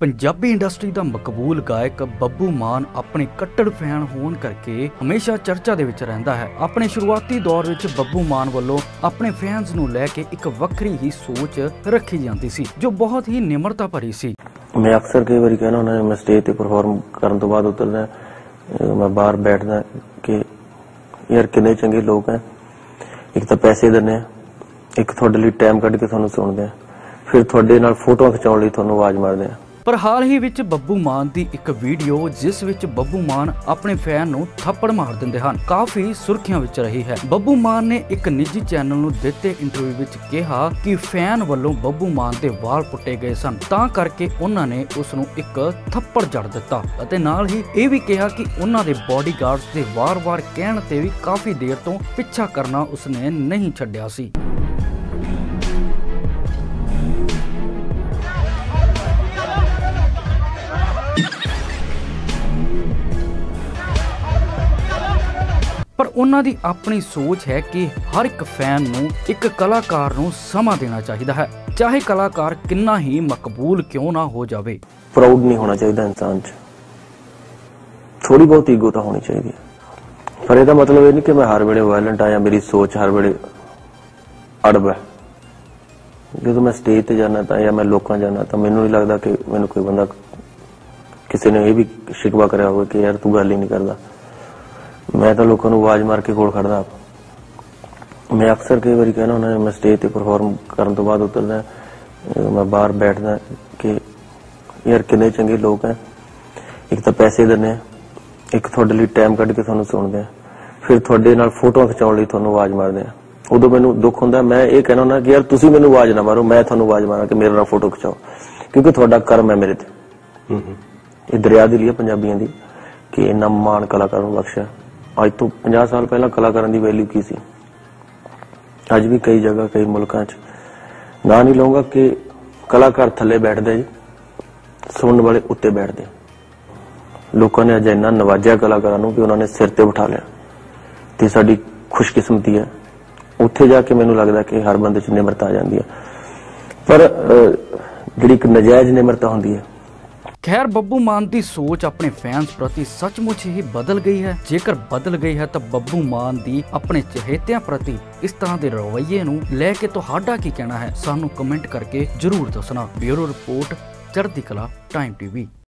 Punjabi industry ਦਾ ਮਕਬੂਲ ਗਾਇਕ ਬੱਬੂ ਮਾਨ ਆਪਣੇ ਕੱਟੜ ਫੈਨ ਹੋਣ ਕਰਕੇ ਹਮੇਸ਼ਾ ਚਰਚਾ ਦੇ ਵਿੱਚ ਰਹਿੰਦਾ ਹੈ। ਆਪਣੇ ਸ਼ੁਰੂਆਤੀ ਦੌਰ ਵਿੱਚ ਬੱਬੂ ਮਾਨ ਵੱਲੋਂ ਆਪਣੇ ਫੈਨਸ ਨੂੰ ਲੈ ਕੇ ਇੱਕ ਵੱਖਰੀ ਹੀ ਸੋਚ ਰੱਖੀ ਜਾਂਦੀ ਸੀ, ਜੋ ਬਹੁਤ ਹੀ ਨਿਮਰਤਾ ਭਰੀ ਸੀ। ਮੈਂ ਅਕਸਰ ਕਈ ਵਾਰੀ ਕਹਿਣਾ ਹੁੰਦਾ, ਮੈਂ ਸਟੇਜ ਤੇ ਪਰਫਾਰਮ ਕਰਨ ਤੋਂ ਬਾਅਦ ਉਤਰਦਾ ਮੈਂ ਬਾਹਰ ਬੈਠਦਾ ਕਿ ਯਾਰ ਕਿੰਨੇ ਚੰਗੇ ਲੋਕ ਹੈ ਇੱਕ ਤਾਂ ਪੈਸੇ ਦਿੰਦੇ ਆ, ਇੱਕ ਤੁਹਾਡੇ ਲਈ ਟਾਈਮ ਕੱਢ ਕੇ ਤੁਹਾਨੂੰ ਸੁਣਦੇ ਆ, ਫਿਰ ਤੁਹਾਡੇ ਨਾਲ ਫੋਟੋਆਂ ਖਿਚਾਉਣ ਲਈ ਤੁਹਾਨੂੰ ਆਵਾਜ਼ ਮਾਰਦੇ ਆ। ਪਰ ਹਾਲ ਹੀ ਵਿੱਚ ਬੱਬੂ ਮਾਨ ਦੀ ਇੱਕ ਵੀਡੀਓ ਜਿਸ ਵਿੱਚ ਬੱਬੂ ਮਾਨ ਆਪਣੇ ਫੈਨ ਨੂੰ ਥੱਪੜ ਮਾਰ ਦਿੰਦੇ ਹਨ, ਕਾਫੀ ਸੁਰਖੀਆਂ ਵਿੱਚ ਰਹੀ ਹੈ। ਬੱਬੂ ਮਾਨ ਨੇ ਇੱਕ ਨਿੱਜੀ ਚੈਨਲ ਨੂੰ ਦਿੱਤੇ ਇੰਟਰਵਿਊ ਵਿੱਚ ਕਿਹਾ ਕਿ ਫੈਨ ਵੱਲੋਂ ਬੱਬੂ ਮਾਨ ਦੇ ਵਾਲ ਪੁੱਟੇ ਗਏ ਸਨ, ਤਾਂ ਕਰਕੇ ਉਹਨਾਂ ਨੇ ਉਸ ਨੂੰ ਇੱਕ ਥੱਪੜ ਜੜ ਦਿੱਤਾ ਅਤੇ ਨਾਲ ਹੀ ਇਹ ਵੀ ਕਿਹਾ ਕਿ ਉਹਨਾਂ ਦੇ ਬਾਡੀਗਾਰਡਸ ਦੇ ਵਾਰ-ਵਾਰ ਕਹਿਣ ਤੇ ਵੀ ਕਾਫੀ ਦੇਰ ਤੋਂ ਪਿੱਛਾ ਕਰਨਾ ਉਸਨੇ ਨਹੀਂ ਛੱਡਿਆ ਸੀ। ਪਰ ਉਹਨਾਂ ਦੀ ਆਪਣੀ ਸੋਚ ਹੈ ਕਿ ਹਰ ਇੱਕ ਫੈਨ ਨੂੰ ਇੱਕ ਕਲਾਕਾਰ ਨੂੰ ਸਮਾਂ ਦੇਣਾ ਚਾਹੀਦਾ ਹੈ। ਚਾਹੇ ਕਲਾਕਾਰ ਕਿੰਨਾ ਹੀ ਮਕਬੂਲ ਕਿਉਂ ਨਾ ਹੋ ਜਾਵੇ। ਪ੍ਰਾਊਡ ਨਹੀਂ ਹੋਣਾ ਚਾਹੀਦਾ ਇਨਸਾਨ 'ਚ। ਥੋੜੀ ਬਹੁਤ ਈਗੋ ਤਾਂ ਹੋਣੀ ਚਾਹੀਦੀ ਹੈ। ਪਰ ਇਹਦਾ ਮਤਲਬ ਇਹ ਨਹੀਂ ਕਿ ਮੈਂ ਹਰ ਵੇਲੇ ਵਾਇਲੈਂਟ ਆ ਜਾਂ ਮੇਰੀ ਸੋਚ ਹਰ ਵੇਲੇ ਅੜਬ ਹੈ। ਜਦੋਂ ਮੈਂ ਸਟੇਜ ਤੇ ਜਾਣਾ ਤਾਂ ਜਾਂ ਮੈਂ ਲੋਕਾਂ ਜਾਣਾ ਤਾਂ ਮੈਨੂੰ ਨਹੀਂ ਲੱਗਦਾ ਕਿ ਮੈਨੂੰ ਕੋਈ ਬੰਦਾ ਕਿਸੇ ਨੇ ਇਹ ਵੀ ਸ਼ਿਕਵਾ ਕਰਿਆ ਹੋਵੇ ਕਿ ਯਾਰ ਤੂੰ ਗੱਲ ਹੀ ਨਹੀਂ ਕਰਦਾ। ਮੈਂ ਤਾਂ ਲੋਕਾਂ ਨੂੰ ਆਵਾਜ਼ ਮਾਰ ਕੇ ਕੋਲ ਖੜਦਾ ਆਪ। ਮੈਂ ਅਕਸਰ ਕਈ ਵਾਰੀ ਕਹਿਣਾ ਹੁੰਦਾ, ਮੈਂ ਸਟੇਜ ਤੇ ਪਰਫਾਰਮ ਕਰਨ ਤੋਂ ਬਾਅਦ ਉਤਰਦਾ ਮੈਂ ਬਾਹਰ ਬੈਠਦਾ ਕਿ ਯਾਰ ਕਿੰਨੇ ਚੰਗੇ ਲੋਕ ਹੈ ਇੱਕ ਤਾਂ ਪੈਸੇ ਦਿੰਦੇ ਆ, ਇੱਕ ਤੁਹਾਡੇ ਲਈ ਟਾਈਮ ਕੱਢ ਕੇ ਤੁਹਾਨੂੰ ਸੁਣਦੇ ਆ, ਫਿਰ ਤੁਹਾਡੇ ਨਾਲ ਫੋਟੋਆਂ ਖਿਚਾਉਣ ਲਈ ਤੁਹਾਨੂੰ ਆਵਾਜ਼ ਮਾਰਦੇ ਆ। ਉਦੋਂ ਮੈਨੂੰ ਦੁੱਖ ਹੁੰਦਾ, ਮੈਂ ਇਹ ਕਹਿਣਾ ਹੁੰਦਾ ਕਿ ਯਾਰ ਤੁਸੀਂ ਮੈਨੂੰ ਆਵਾਜ਼ ਨਾ ਮਾਰੋ, ਮੈਂ ਤੁਹਾਨੂੰ ਆਵਾਜ਼ ਮਾਰਾਂ ਕਿ ਮੇਰੇ ਨਾਲ ਫੋਟੋ ਖਿਚਾਓ, ਕਿਉਂਕਿ ਤੁਹਾਡਾ ਕਰਮ ਹੈ ਮੇਰੇ ਤੇ। ਇਹ ਦਰਿਆ ਦੀ ਲਈ ਹੈ ਪੰਜਾਬੀਆਂ ਦੀ ਕਿ ਇੰਨਾ ਮਾਣ ਕਲਾਕਾਰ ਨੂੰ ਬਖਸ਼ਿਆ। ਅੱਜ ਤੋਂ 50 ਸਾਲ ਪਹਿਲਾਂ ਕਲਾਕਾਰਾਂ ਦੀ ਵੈਲਿਊ ਕੀ ਸੀ? ਅੱਜ ਵੀ ਕਈ ਜਗ੍ਹਾ, ਕਈ ਮੁਲਕਾਂ 'ਚ ਨਾ ਨਹੀਂ ਲਵਾਂਗਾ ਕਿ ਕਲਾਕਾਰ ਥੱਲੇ ਬੈਠਦੇ ਜੀ, ਸੁਣਨ ਵਾਲੇ ਉੱਤੇ ਬੈਠਦੇ। ਲੋਕਾਂ ਨੇ ਅੱਜ ਇੰਨਾ ਨਵਾਜਿਆ ਕਲਾਕਾਰਾਂ ਨੂੰ ਕਿ ਉਹਨਾਂ ਨੇ ਸਿਰ ਤੇ ਬਿਠਾ ਲਿਆ। ਤੇ ਸਾਡੀ ਖੁਸ਼ਕਿਸਮਤੀ ਹੈ। ਉੱਥੇ ਜਾ ਕੇ ਮੈਨੂੰ ਲੱਗਦਾ ਕਿ ਹਰ ਬੰਦੇ 'ਚ ਨਿਮਰਤਾ ਆ ਜਾਂਦੀ ਹੈ। ਪਰ ਜਿਹੜੀ ਇੱਕ ਨਜਾਇਜ਼ ਨਿਮਰਤਾ ਹੁੰਦੀ ਹੈ ਖੈਰ ਬੱਬੂ ਮਾਨ ਦੀ ਸੋਚ ਆਪਣੇ ਫੈਨਸ ਪ੍ਰਤੀ ਸੱਚਮੁੱਚ ਹੀ ਬਦਲ ਗਈ ਹੈ। ਜੇਕਰ ਬਦਲ ਗਈ ਹੈ ਤਾਂ ਬੱਬੂ ਮਾਨ ਦੀ ਆਪਣੇ ਚਹੇਤਿਆਂ ਪ੍ਰਤੀ ਇਸ ਤਰ੍ਹਾਂ ਦੇ ਰਵੱਈਏ ਨੂੰ ਲੈ ਕੇ ਤੁਹਾਡਾ ਕੀ ਕਹਿਣਾ ਹੈ? ਸਾਨੂੰ ਕਮੈਂਟ ਕਰਕੇ ਜਰੂਰ ਦੱਸਣਾ। ਬਿਊਰੋ ਰਿਪੋਰਟ, ਚੜ੍ਹਦੀ ਕਲਾ ਟਾਈਮ ਟੀਵੀ